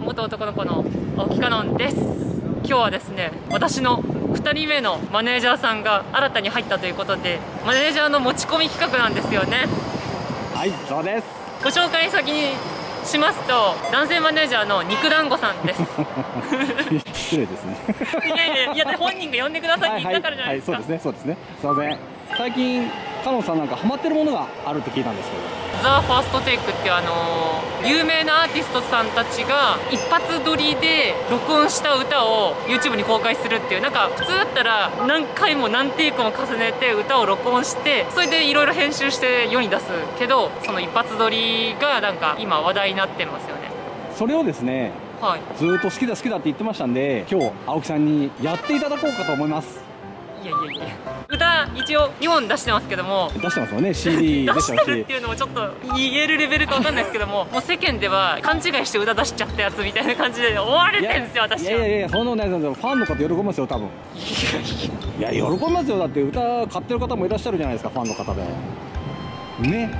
元男の子の青木かのんです。今日はですね私の2人目のマネージャーさんが新たに入ったということでマネージャーの持ち込み企画なんですよね。はいそうです。ご紹介先にしますと男性マネージャーの肉団子さんです。失礼ですね。いやいやいや本人が呼んでくださいって言ったからじゃないですか、はいはいはい、そうですねそうですね。すいません最近カノンさんなんかハマってるものがあるって聞いたんですけど。ザ・ファーストテイクっていうあのー、有名なアーティストさんたちが一発撮りで録音した歌を YouTube に公開するっていう。なんか普通だったら何回も何テイクも重ねて歌を録音してそれでいろいろ編集して世に出すけどその一発撮りがなんか今話題になってますよね。それをですねはい、ずっと好きだ好きだって言ってましたんで今日青木さんにやっていただこうかと思いますいやいやいや。歌一応2本出してますけども。出してますよね CD 出してるっていうのもちょっと言えるレベルか分かんないですけども もう世間では勘違いして歌出しちゃったやつみたいな感じで追われてんですよ私は。いやいやいやそんなことないですファンの方喜びますよ多分。いや喜びますよ。だって歌買ってる方もいらっしゃるじゃないですかファンの方で。ね。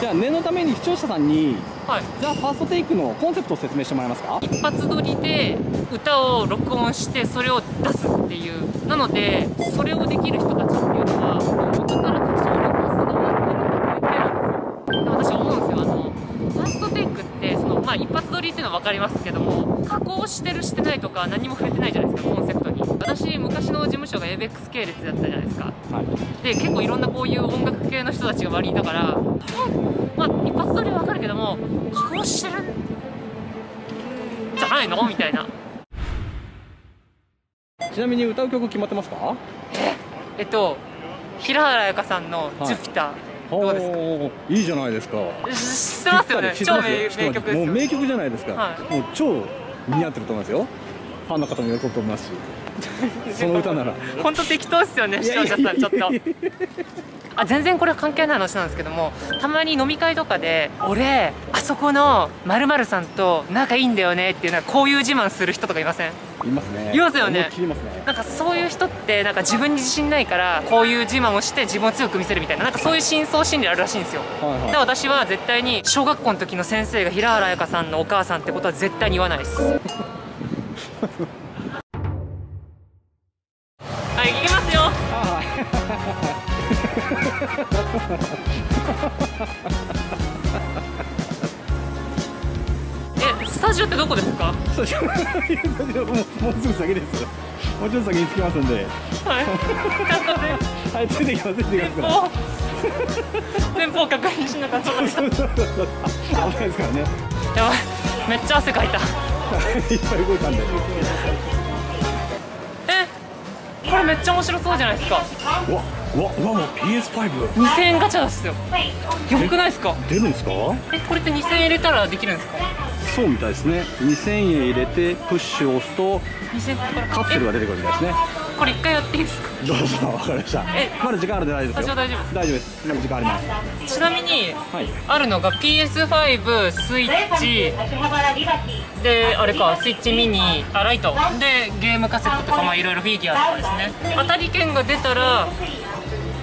じゃあ念のために視聴者さんに、はい、ザ・ファーストテイクのコンセプトを説明してもらえますか？一発撮りで歌を録音してそれを出すっていう。なのでそれをできる人たちっていうのは元から歌唱力が備わってるっていう私思うんですよ。あのファーストテイクってその、まあ、一発撮りっていうのは分かりますけども加工してるしてないとか何も触れてないじゃないですかコンセプトに。私昔の事務所が ABEX 系列だったじゃないですか、はい、で結構いろんなこういう音楽系の人たちが割りだからまあ一発撮りは分かるけども加工してるじゃないの？みたいな。ちなみに歌う曲決まってますか？ええっと平原綾香さんの「ジュピター」はいどうですか？いいじゃないですか。知ってますよね？超名曲もう名曲じゃないですか、はい、もう超似合ってると思いますよ。ファンの方も喜ぶと思いますし。その歌なら。本当適当ですよね視聴者さんちょっとあ全然これは関係ない話なんですけどもたまに飲み会とかで「俺あそこのまるさんと仲いいんだよね」っていうなんかこういう自慢する人とかいません？いますね。いますよね、ね、なんかそういう人ってなんか自分に自信ないからこういう自慢をして自分を強く見せるみたいななんかそういう深層心理あるらしいんですよ、はいはい、で私は絶対に小学校の時の先生が平原綾香さんのお母さんってことは絶対に言わないです もうもうすぐ先ですもうちょっと先に着きますんで。はい。はいついてきますついてきますから。前方確認しなかった。危ないですからね。やばい。めっちゃ汗かいた。いっぱい動いたんで。えこれめっちゃ面白そうじゃないですか。うわうわうわもう PS5 2000円ガチャですよ。よくないですか？出るんですか？えこれって2000円入れたらできるんですか？そうみたいですね。2000円入れてプッシュを押すとカプセルが出てくるみたいですね。これ一回やっていいですか？どうぞわかりました。えまだ時間あるんで大丈夫です大丈夫です大丈夫です。まだ時間あります。ちなみに、はい、あるのが PS5 スイッチ。であれかスイッチミニあライト。でゲームカセットとかまあいろいろフィギュアとかですね。当たり券が出たら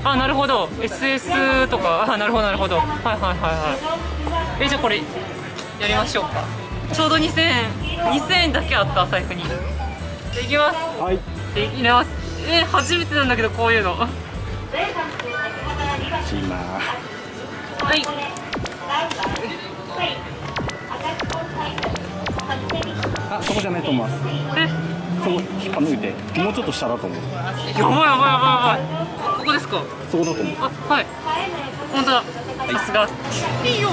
あなるほど。SS とか。あなるほどなるほど。はいはいはいはい。えじゃあこれやりましょうかちょうど2000円2000円だけあった財布に。いきます。はい。入れます。えー、初めてなんだけどこういうの。はい。あそこじゃないと思います。え？そこ引っ張抜いて。もうちょっと下だと思う。やばいやばいやばいやばい。ここですか？そこだと思う。あはい。本当だ。さすが。いいよ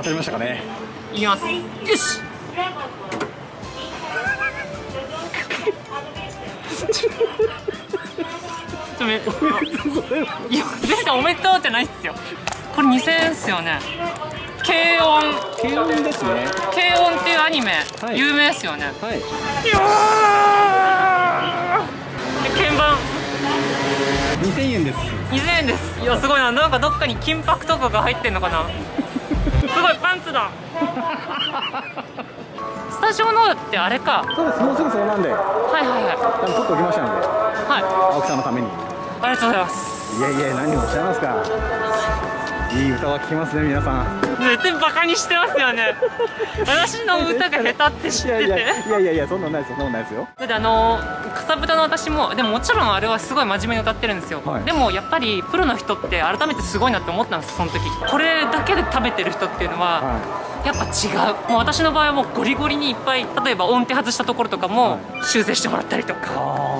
当たりましたかね。いきます。よし。ちょめ いや全然おめでとうじゃないっすよ。これ2000円っすよね。軽音軽音ですね。軽音っていうアニメ、はい、有名ですよね。はい。で鍵盤。2000円です。2000円です。いやすごいな。なんかどっかに金箔とかが入ってんのかなすごいパンツだ。スタジオのってあれか。そうですもうすぐそうなんで。はいはいはい。取っておきましたので。はい。青木さんのために。ありがとうございます。いやいや何をおっしゃいますか。いい歌は聴きますね皆さん絶対バカにしてますよね。私の歌が下手って知ってて。いやいやいやそんなんないですよそんなんないですよ。だってあのかさぶたの私もでももちろんあれはすごい真面目に歌ってるんですよ、はい、でもやっぱりプロの人って改めてすごいなって思ったんですその時。これだけで食べてる人っていうのは、はいやっぱ違う。もう私の場合はもうゴリゴリにいっぱい例えば音程外したところとかも修正してもらったりとか、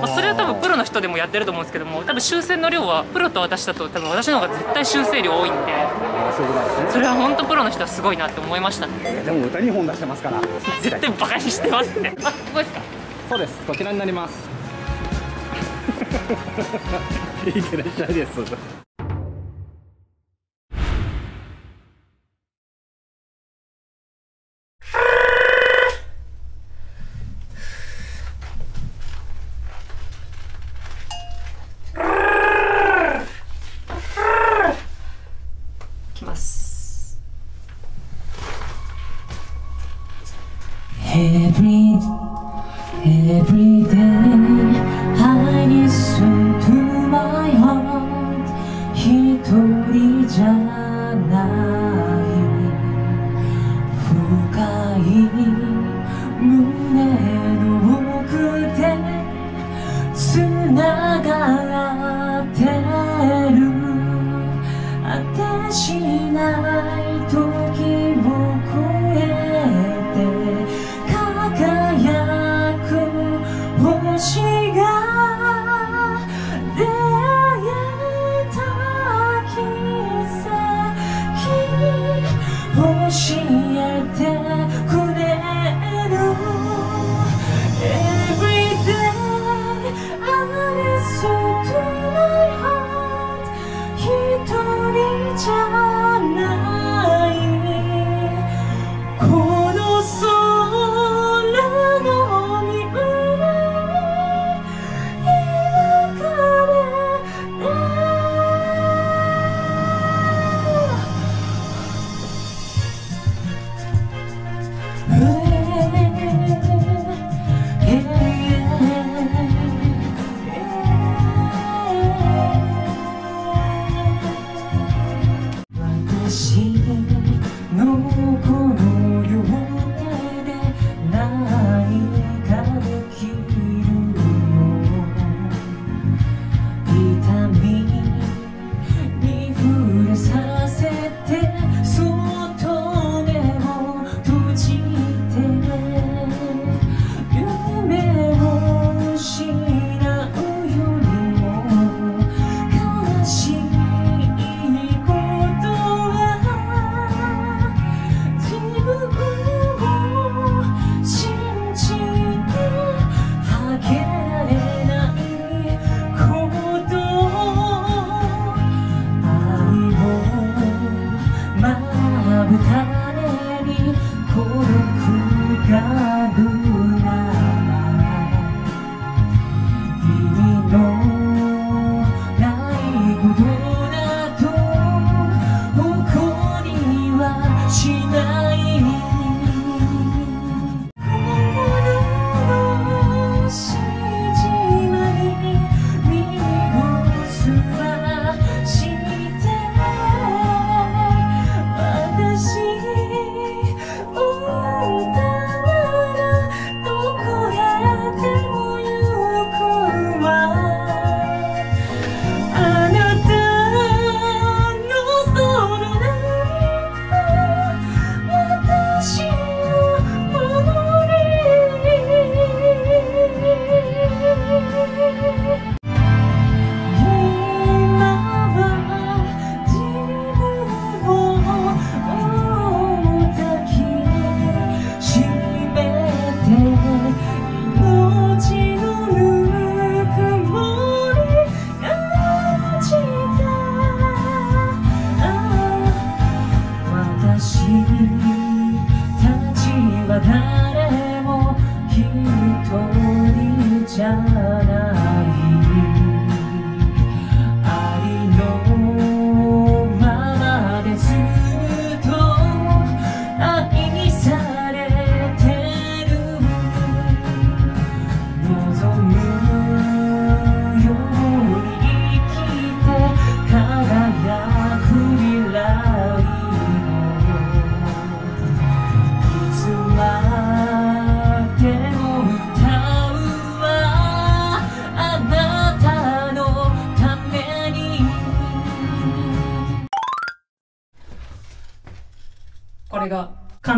まあ、それは多分プロの人でもやってると思うんですけども多分修正の量はプロと私だと多分私の方が絶対修正量多いんで。それは本当プロの人はすごいなって思いましたねでも歌2本出してますから。絶対バカにしてますって。あここですか？そうです。こちらになります。いってらっしゃいです every 輝く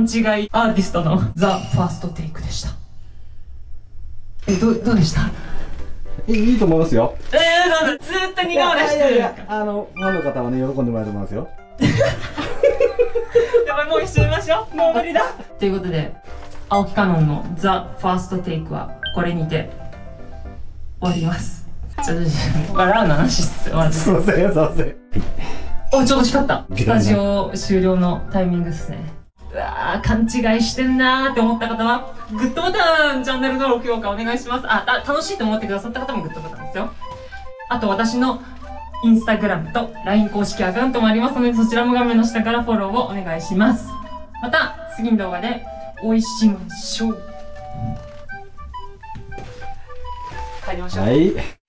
勘違いアーティストのザ・ファーストテイクでした。えどどうでした？いいと思いますよ。えー、なんだずっと苦笑いしてるんですか？あのファンの方はね喜んでもらえると思いますよ。やばいもう一緒にいましょう。もう無理だ。ということで青木カノンのザ・ファーストテイクはこれにて終わります。ちょっと笑うの話っすよマジですいませんすいません。おちょうど光った。スタジオ終了のタイミングっすねうわー勘違いしてんなーって思った方はグッドボタンチャンネル登録評価お願いします。あた楽しいと思ってくださった方もグッドボタンですよ。あと私のインスタグラムと LINE 公式アカウントもありますのでそちらも画面の下からフォローをお願いします。また次の動画でお会いしましょう帰りましょう。はい。